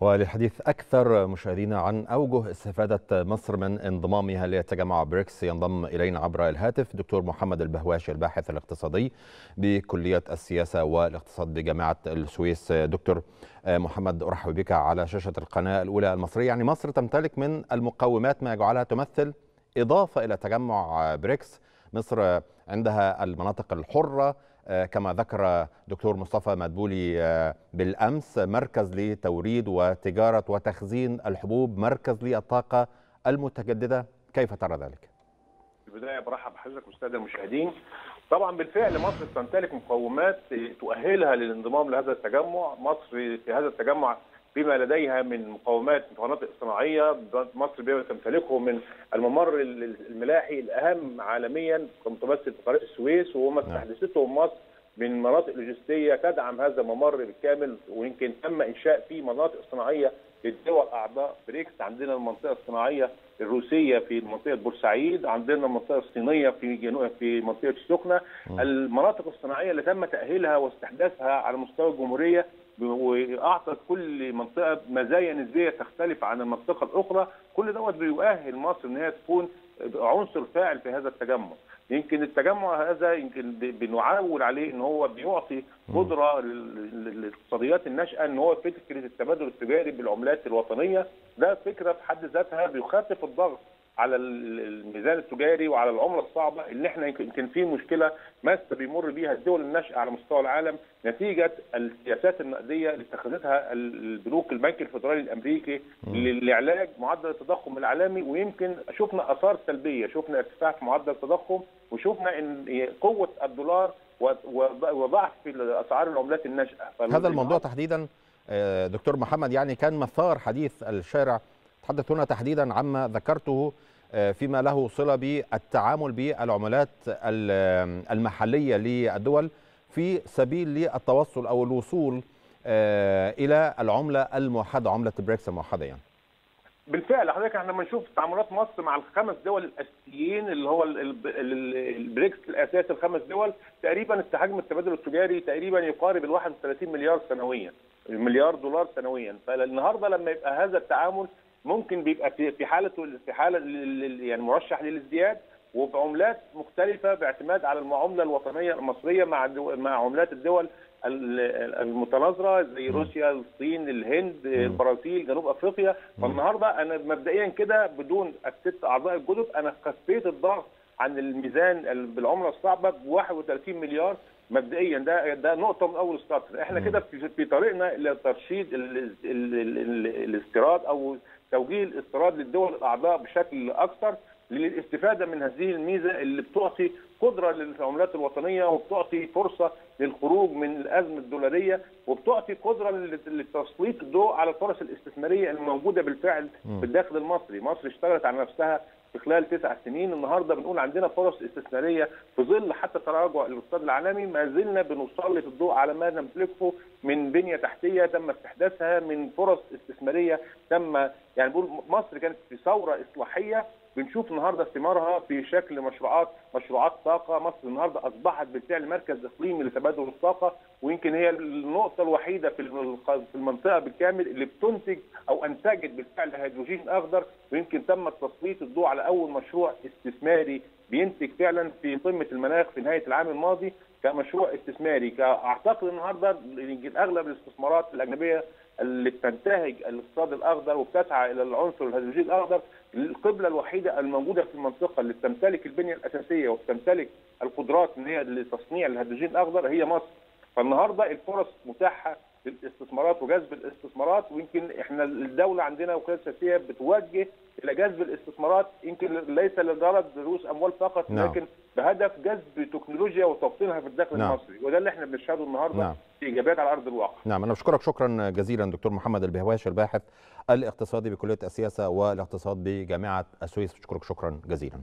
وللحديث أكثر مشاهدينا عن أوجه استفادة مصر من انضمامها لتجمع بريكس ينضم إلينا عبر الهاتف دكتور محمد البهواشي الباحث الاقتصادي بكلية السياسة والاقتصاد بجامعة السويس. دكتور محمد أرحب بك على شاشة القناة الأولى المصرية. يعني مصر تمتلك من المقومات ما يجعلها تمثل إضافة إلى تجمع بريكس. مصر عندها المناطق الحرة كما ذكر دكتور مصطفى مدبولي بالأمس مركز لتوريد وتجارة وتخزين الحبوب مركز للطاقة المتجددة. كيف ترى ذلك؟ في البداية برحب بحضرتك والساده المشاهدين. طبعا بالفعل مصر تمتلك مقومات تؤهلها للانضمام لهذا التجمع. مصر في هذا التجمع بما لديها من مقومات مناطق صناعيه مصر بما تمتلكه من الممر الملاحي الأهم عالميا كمتمثل في قناة السويس وما استحدثته مصر من مناطق لوجستية تدعم هذا الممر بالكامل ويمكن تم إنشاء فيه مناطق صناعيه للدول اعضاء بريكس عندنا المنطقة الصناعيه الروسية في منطقة بورسعيد عندنا المنطقة الصينية في جنوب في منطقة السخنه المناطق الصناعيه اللي تم تأهيلها واستحداثها على مستوى الجمهورية واعطت كل منطقة مزايا نسبية تختلف عن المنطقة الأخرى. كل دوت بيؤهل مصر إن هي تكون عنصر فاعل في هذا التجمع. يمكن التجمع هذا يمكن بنعول عليه إن هو بيعطي قدرة للاقتصاديات الناشئة إن هو فكرة التبادل التجاري بالعملات الوطنية. ده فكرة في حد ذاتها بيخفف الضغط على الميزان التجاري وعلى العملة الصعبة اللي إحنا يمكن في مشكلة ماسة بيمر بيها الدول الناشئة على مستوى العالم نتيجة السياسات النقديه اللي اتخذتها البنوك البنك الفدرالي الأمريكي لعلاج معدل التضخم العالمي ويمكن شفنا آثار سلبية شفنا ارتفاع في معدل التضخم وشفنا إن قوة الدولار وضعف في اسعار العملات الناشئة. هذا الموضوع تحديدا دكتور محمد يعني كان مثار حديث الشارع تحدث هنا تحديدا عما ذكرته فيما له صلة بالتعامل بالعملات المحلية للدول في سبيل للتوصل أو الوصول إلى العملة الموحدة عملة بريكس الموحدة يعني. بالفعل حضرتك إحنا بنشوف تعاملات مصر مع الخمس دول الأساسيين اللي هو البريكس الأساسي الخمس دول تقريبا حجم التبادل التجاري تقريبا يقارب ال 31 مليار سنويا مليار دولار سنويا فالنهاردة لما يبقى هذا التعامل ممكن بيبقى في حالة في حالة يعني مرشح للازدياد وبعملات مختلفة باعتماد على المعاملة الوطنية المصرية مع مع عملات الدول المتناظرة زي روسيا، الصين، الهند، البرازيل، جنوب أفريقيا، فالنهاردة أنا مبدئيا كده بدون الست أعضاء الجدد أنا خفيت الضغط عن الميزان بالعملة الصعبة ب 31 مليار. مبدئيا ده ده نقطة من أول السطر. إحنا كده في, طريقنا إلى ترشيد الاستيراد أو توجيه الاستيراد للدول الأعضاء بشكل أكثر للاستفادة من هذه الميزة اللي بتعطي قدرة للعملات الوطنية وبتعطي فرصة للخروج من الأزمة الدولارية وبتعطي قدرة لتسليط الضوء على الفرص الاستثمارية الموجودة بالفعل في الداخل المصري، مصر اشتغلت على نفسها في خلال تسع سنين. النهارده بنقول عندنا فرص استثمارية في ظل حتى تراجع الاقتصاد العالمي. ما زلنا بنسلط الضوء على ما نمتلكه من بنية تحتية تم استحداثها من فرص استثمارية تم يعني بقول مصر كانت في ثورة إصلاحية بنشوف النهارده ثمارها في شكل مشروعات مشروعات طاقة. مصر النهارده أصبحت بالفعل مركز إقليمي لتبادل الطاقة ويمكن هي النقطة الوحيدة في في المنطقة بالكامل اللي بتنتج أو أنتجت بالفعل هيدروجين أخضر. ويمكن تم تسليط الضوء على أول مشروع استثماري بينتج فعلا في قمة المناخ في نهاية العام الماضي كمشروع استثماري. اعتقد النهارده أغلب الاستثمارات الأجنبية اللي بتنتهج الاقتصاد الأخضر وبتسعى إلى العنصر الهيدروجين الأخضر القبله الوحيدة الموجودة في المنطقة اللي بتمتلك البنية الأساسية وبتمتلك القدرات ان هي لتصنيع الهيدروجين الأخضر هي مصر. فالنهاردة الفرص متاحة للاستثمارات وجذب الاستثمارات ويمكن إحنا الدولة عندنا وكاله سياسية بتوجه إلى جذب الاستثمارات يمكن ليس لغرض رؤوس أموال فقط نعم. لكن بهدف جذب تكنولوجيا وتوطينها في الداخل نعم. المصري وده اللي إحنا بنشهده النهارده نعم. في إيجابيات على أرض الواقع نعم أنا بشكرك شكرا جزيلا دكتور محمد البهواشي الباحث الاقتصادي بكلية السياسة والاقتصاد بجامعة السويس بشكرك شكرا جزيلا